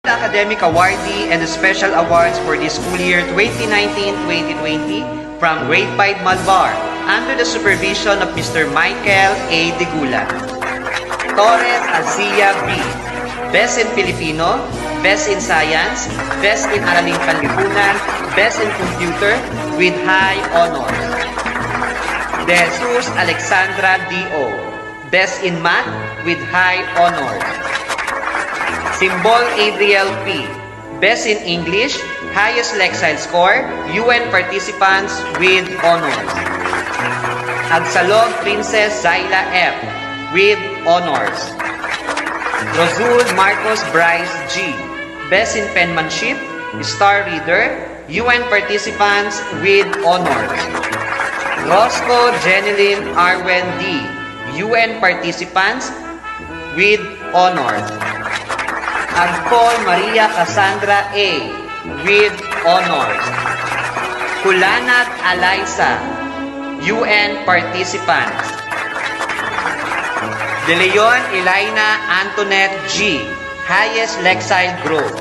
The academic awardee and special awards for the school year 2019-2020 from Grade 5 Malvar under the supervision of Mr. Michael A. Digula. Torres Azia B. Best in Filipino, Best in Science, Best in Araling Panlipunan, Best in Computer with high honors. De Jesus Alexandra D.O. Best in Math with high honors. Symbol Adriel P. Best in English, highest Lexile score, UN participants with honors. Agsalog Princess Zaila F. with honors. Rosul Marcos Bryce G. Best in Penmanship, Star Reader, UN participants with honors. Roscoe Jeneline Arwen D. UN participants with honors and Paul Maria Cassandra A. with honors. Kulanat Alaysa, UN participant. De Leon Elaina Antoinette G., highest Lexile Group.